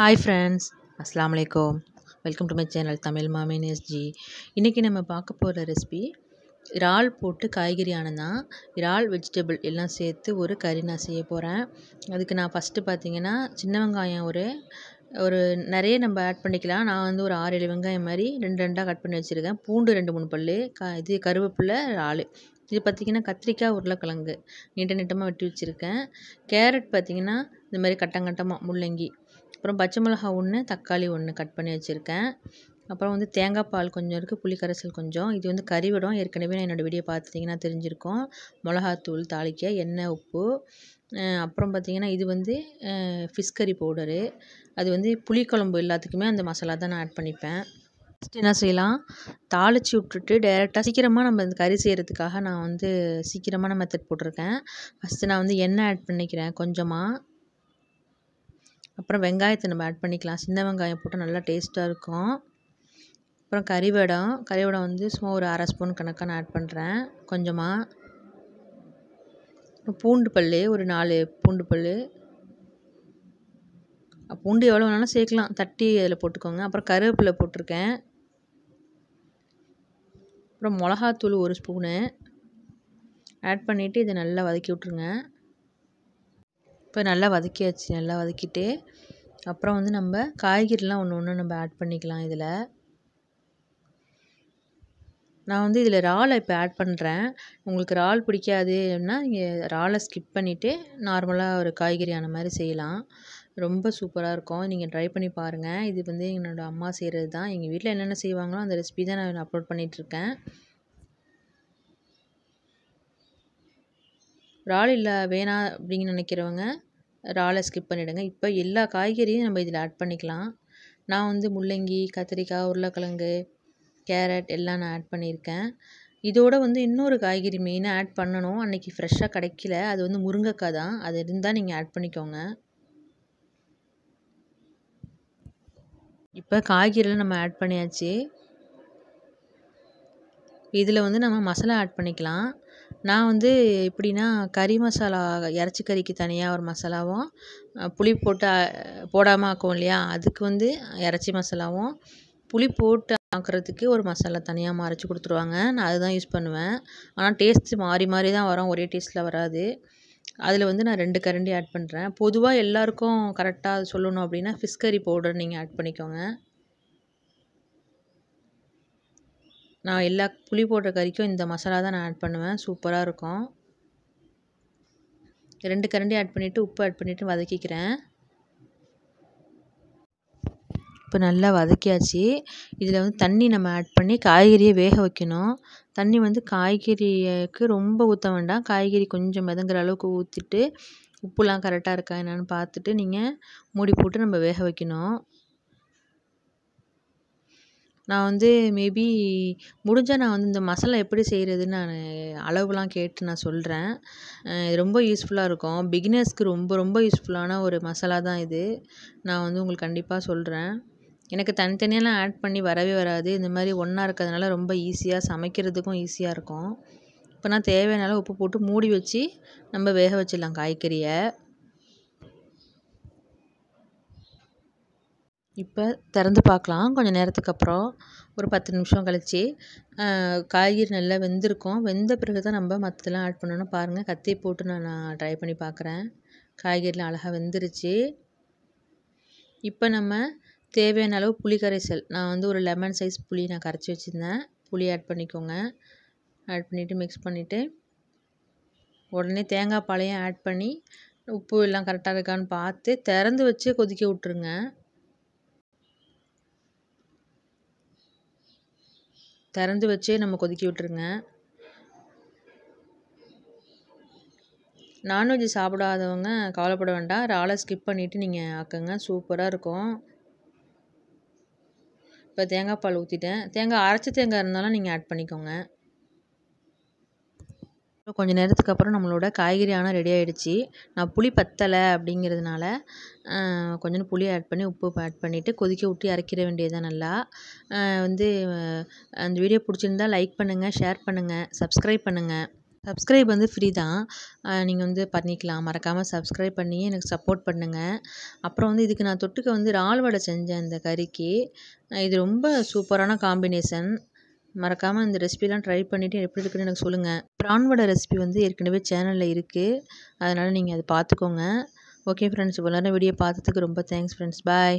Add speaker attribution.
Speaker 1: Hi friends அஸ்லாம் வலைக்கம் welcome to my channel Tamil மாமின் SG இன்றைக்கி நம்ம பார்க்க போகிற ரெசிபி இறால் போட்டு காய்கறி ஆனதான் இறால் வெஜிடபிள் எல்லாம் சேர்த்து ஒரு கறி நான் செய்ய போகிறேன் அதுக்கு நான் ஃபஸ்ட்டு பார்த்தீங்கன்னா சின்ன வெங்காயம் ஒரு ஒரு நிறைய நம்ம ஆட் பண்ணிக்கலாம். நான் வந்து ஒரு ஆறு ஏழு வெங்காயம் மாதிரி ரெண்டு ரெண்டாக கட் பண்ணி வச்சுருக்கேன். பூண்டு ரெண்டு மூணு பல் க இது கருவேப்பிலை இறால். இது பார்த்திங்கன்னா கத்திரிக்காய் உருளைக்கிழங்கு. நீட்ட நீட்டமாக வெட்டி வச்சுருக்கேன். கேரட் பார்த்திங்கன்னா இந்த மாதிரி கட்டங்கட்டமாக முள்ளங்கி அப்புறம் பச்சை மிளகா ஒன்று தக்காளி ஒன்று கட் பண்ணி வச்சுருக்கேன். அப்புறம் வந்து தேங்காய் பால் கொஞ்சம் இருக்குது புளி கரைசல் கொஞ்சம். இது வந்து கறிவிடம். ஏற்கனவே நான் என்னோடய வீடியோ பார்த்துட்டிங்கன்னா தெரிஞ்சிருக்கும். மிளகாத்தூள் தாளிக்க எண்ணெய் உப்பு. அப்புறம் பார்த்திங்கன்னா இது வந்து ஃபிஷ் கறி பவுடரு அது வந்து புளிக்குழம்பு எல்லாத்துக்குமே அந்த மசாலா தான் நான் ஆட் பண்ணிப்பேன். ஃபஸ்ட்டு என்ன செய்யலாம்? தாளித்து விட்டுட்டு டேரெக்டாக சீக்கிரமாக நம்ம இந்த கறி செய்கிறதுக்காக நான் வந்து சீக்கிரமான மெத்தட் போட்டிருக்கேன். ஃபஸ்ட்டு நான் வந்து எண்ணெய் ஆட் பண்ணிக்கிறேன் கொஞ்சமாக அப்புறம் வெங்காயத்தை நம்ம ஆட் பண்ணிக்கலாம். சின்ன வெங்காயம் போட்டால் நல்லா டேஸ்ட்டாக இருக்கும். அப்புறம் கறிவடம். கறிவடம் வந்து சும்மா ஒரு அரை ஸ்பூன் கணக்காக நான் ஆட் பண்ணுறேன் கொஞ்சமாக பூண்டு பல் ஒரு நாலு பூண்டு பல் பூண்டு எவ்வளோ வேணாலும் சேர்க்கலாம். தட்டி அதில் போட்டுக்கோங்க. அப்புறம் கருவேப்பிலை போட்டிருக்கேன். அப்புறம் மிளகாத்தூள் ஒரு ஸ்பூனு ஆட் பண்ணிவிட்டு இதை நல்லா வதக்கி விட்ருங்க இப்போ நல்லா வதக்கியாச்சு நல்லா வதக்கிட்டு அப்புறம் வந்து நம்ம காய்கறிலாம் ஒன்று ஒன்று நம்ம ஆட் பண்ணிக்கலாம் இதில். நான் வந்து இதில் இறாலை இப்போ ஆட் பண்ணுறேன் உங்களுக்கு இறால் பிடிக்காது அப்படின்னா நீங்கள் இறாலை ஸ்கிப் பண்ணிவிட்டு நார்மலாக ஒரு காய்கறி மாதிரி செய்யலாம். ரொம்ப சூப்பராக இருக்கும். நீங்கள் ட்ரை பண்ணி பாருங்கள் இது வந்து என்னோடய அம்மா செய்கிறது தான் எங்கள் வீட்டில் என்னென்ன செய்வாங்களோ அந்த ரெசிபி தான் நான் அப்லோட் பண்ணிகிட்ருக்கேன் இறால் இல்லை வேணாம் அப்படின்னு நினைக்கிறவங்க இறாலை ஸ்கிப் பண்ணிவிடுங்க இப்போ எல்லா காய்கறியும் நம்ம இதில் ஆட் பண்ணிக்கலாம். நான் வந்து முள்ளங்கி கத்திரிக்காய் உருளைக்கிழங்கு கேரட் எல்லாம் நான் ஆட் பண்ணியிருக்கேன். இதோட வந்து இன்னொரு காய்கறி மெயினாக ஆட் பண்ணணும். அன்றைக்கி ஃப்ரெஷ்ஷாக கிடைக்கல. அது வந்து முருங்கைக்காய் தான். அது இருந்தால் நீங்கள் ஆட் பண்ணிக்கோங்க. இப்போ காய்கறிலாம் நம்ம ஆட் பண்ணியாச்சு. இதில் வந்து நம்ம மசாலா ஆட் பண்ணிக்கலாம். நான் வந்து எப்படின்னா கறி மசாலா இறச்சி கறிக்கு தனியாக ஒரு மசாலாவும் புளி போட்டு போடாமல் ஆக்குவோம் இல்லையா? அதுக்கு வந்து இறச்சி மசாலாவும் புளி போட்டு ஆக்குறதுக்கு ஒரு மசாலா தனியாக அரைச்சி கொடுத்துருவாங்க. நான் அதுதான் யூஸ் பண்ணுவேன். ஆனால் டேஸ்ட்டு மாறி மாறி தான் வரும். ஒரே டேஸ்ட்டில் வராது. அதில் வந்து நான் ரெண்டு கரண்டி ஆட் பண்ணுறேன் பொதுவாக எல்லாருக்கும் கரெக்டாக சொல்லணும் அப்படின்னா ஃபிஷ் கறி பவுடர் நீங்கள் ஆட் பண்ணிக்கோங்க. நான் எல்லா புளி போடுற கறிக்கும் இந்த மசாலா தான் நான் ஆட் பண்ணுவேன். சூப்பராக இருக்கும். ரெண்டு கரண்டி ஆட் பண்ணிவிட்டு உப்பு ஆட் பண்ணிவிட்டு வதக்கிக்கிறேன். இப்போ நல்லா வதக்கியாச்சு. இதில் வந்து தண்ணி நம்ம ஆட் பண்ணி காய்கறியை வேக வைக்கணும். தண்ணி வந்து காய்கறிக்கு ரொம்ப ஊற்ற வேண்டாம். காய்கறி கொஞ்சம் மிதங்குற அளவுக்கு ஊற்றிட்டு உப்புலாம் கரெக்டாக இருக்கா என்னென்னு பார்த்துட்டு நீங்கள் மூடி போட்டு நம்ம வேக வைக்கணும். நான் வந்து மேபி முடிஞ்சால் நான் வந்து இந்த மசாலா எப்படி செய்கிறதுன்னு நான் அளவுலாம் கேட்டு நான் சொல்கிறேன் ரொம்ப யூஸ்ஃபுல்லாக இருக்கும். பிகினர்ஸ்க்கு ரொம்ப ரொம்ப யூஸ்ஃபுல்லான ஒரு மசாலா தான் இது. நான் வந்து உங்களுக்கு கண்டிப்பாக சொல்கிறேன் எனக்கு தனித்தனியெல்லாம் ஆட் பண்ணி வரவே வராது. இந்த மாதிரி ஒன்றா இருக்கிறதுனால ரொம்ப ஈஸியாக சமைக்கிறதுக்கும் ஈஸியாக இருக்கும். இப்போ நான் தேவையான அளவு உப்பு போட்டு மூடி வச்சு நம்ம வேக வச்சிடலாம் காய்கறியை. இப்போ திறந்து பார்க்கலாம் கொஞ்சம் நேரத்துக்கு அப்புறம் ஒரு பத்து நிமிஷம் கழித்து காய்கறி நல்லா வெந்திருக்கும். வெந்த பிறகு தான் நம்ம மற்றதெல்லாம் ஆட் பண்ணணும். பாருங்கள் கத்தி போட்டு நான் நான் ட்ரை பண்ணி பார்க்குறேன் காய்கறிலாம் அழகாக வெந்துருச்சு. இப்போ நம்ம தேவையான அளவு புளி கரைசல். நான் வந்து ஒரு லெமன் சைஸ் புளி நான் கரைச்சி வச்சுருந்தேன். புளி ஆட் பண்ணிக்கோங்க. ஆட் பண்ணிவிட்டு மிக்ஸ் பண்ணிவிட்டு உடனே தேங்காய் பாலையும் ஆட் பண்ணி உப்பு எல்லாம் கரெக்டாக இருக்கான்னு பார்த்து திறந்து வச்சு கொதிக்க விட்ருங்க திறந்து வச்சே நம்ம கொதிக்க விட்டுருங்க. நான்வெஜ் சாப்பிடாதவங்க கவலைப்பட வேண்டாம். இறாலை ஸ்கிப் பண்ணிவிட்டு நீங்கள் ஆக்குங்க. சூப்பராக இருக்கும். இப்போ தேங்காய் பால் ஊற்றிட்டேன் தேங்காய் அரைச்ச தேங்காய் இருந்தாலும் நீங்கள் ஆட் பண்ணிக்கோங்க. கொஞ்சம் நேரத்துக்கு அப்புறம் நம்மளோட காய்கறி ஆனால் ரெடி ஆகிடுச்சி நான் புளி பத்தலை அப்படிங்கிறதுனால கொஞ்சம் புளி ஆட் பண்ணி உப்பு ஆட் பண்ணிவிட்டு கொதிக்க விட்டு இறக்கிற வேண்டியது நல்லா. வந்து அந்த வீடியோ பிடிச்சிருந்தா லைக் பண்ணுங்கள் ஷேர் பண்ணுங்கள் சப்ஸ்கிரைப் பண்ணுங்கள் சப்ஸ்கிரைப் வந்து ஃப்ரீ தான். நீங்கள் வந்து பண்ணிக்கலாம். மறக்காமல் சப்ஸ்கிரைப் பண்ணி எனக்கு சப்போர்ட் பண்ணுங்கள் அப்புறம் வந்து இதுக்கு நான் தொட்டுக்க வந்து இறால் வடை செஞ்சேன் இந்த கறிக்கு. இது ரொம்ப சூப்பரான காம்பினேஷன் மறக்காமல் இந்த ரெசிபிலாம் ட்ரை பண்ணிவிட்டு எப்படி இருக்குன்னு எனக்கு சொல்லுங்கள் ப்ரான் வடை ரெசிபி வந்து ஏற்கனவே சேனலில் இருக்குது அதனால் நீங்கள் அதை பார்த்துக்கோங்க. ஓகே ஃப்ரெண்ட்ஸ் இவ்வளோ நேரம் வீடியோ பார்த்ததுக்கு ரொம்ப தேங்க்ஸ் ஃப்ரெண்ட்ஸ் பாய்